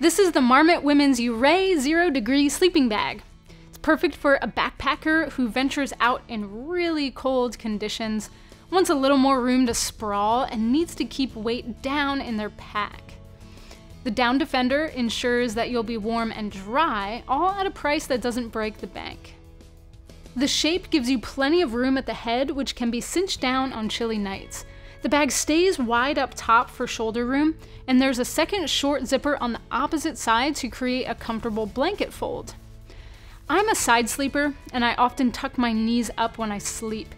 This is the Marmot Women's Ouray Zero Degree Sleeping Bag. It's perfect for a backpacker who ventures out in really cold conditions, wants a little more room to sprawl, and needs to keep weight down in their pack. The Down Defender ensures that you'll be warm and dry, all at a price that doesn't break the bank. The shape gives you plenty of room at the head, which can be cinched down on chilly nights. The bag stays wide up top for shoulder room, and there's a second short zipper on the opposite side to create a comfortable blanket fold. I'm a side sleeper, and I often tuck my knees up when I sleep.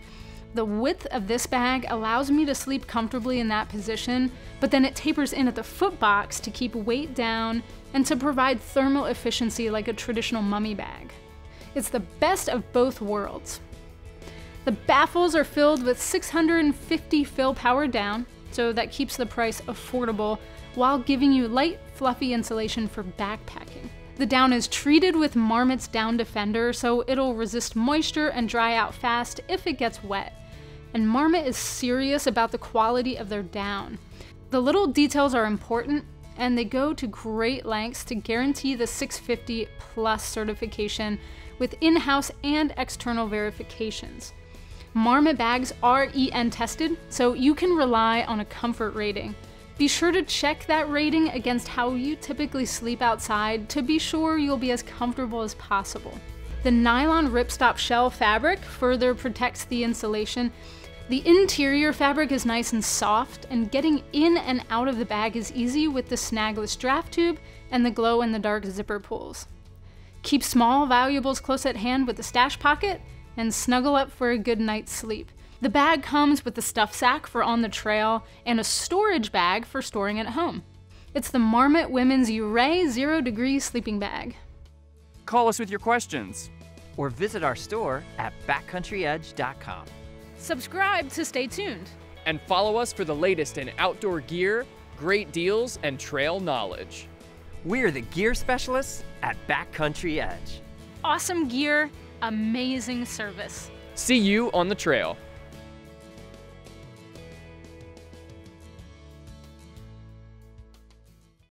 The width of this bag allows me to sleep comfortably in that position, but then it tapers in at the foot box to keep weight down and to provide thermal efficiency like a traditional mummy bag. It's the best of both worlds. The baffles are filled with 650 fill power down, so that keeps the price affordable while giving you light, fluffy insulation for backpacking. The down is treated with Marmot's Down Defender, so it'll resist moisture and dry out fast if it gets wet. And Marmot is serious about the quality of their down. The little details are important, and they go to great lengths to guarantee the 650 plus certification with in-house and external verifications. Marmot bags are EN tested, so you can rely on a comfort rating. Be sure to check that rating against how you typically sleep outside to be sure you'll be as comfortable as possible. The nylon ripstop shell fabric further protects the insulation. The interior fabric is nice and soft, and getting in and out of the bag is easy with the snagless draft tube and the glow in the dark zipper pulls. Keep small valuables close at hand with the stash pocket, and snuggle up for a good night's sleep. The bag comes with a stuff sack for on the trail and a storage bag for storing at home. It's the Marmot Women's Ouray Zero Degree Sleeping Bag. Call us with your questions. Or visit our store at backcountryedge.com. Subscribe to stay tuned. And follow us for the latest in outdoor gear, great deals, and trail knowledge. We're the gear specialists at Backcountry Edge. Awesome gear, amazing service. See you on the trail.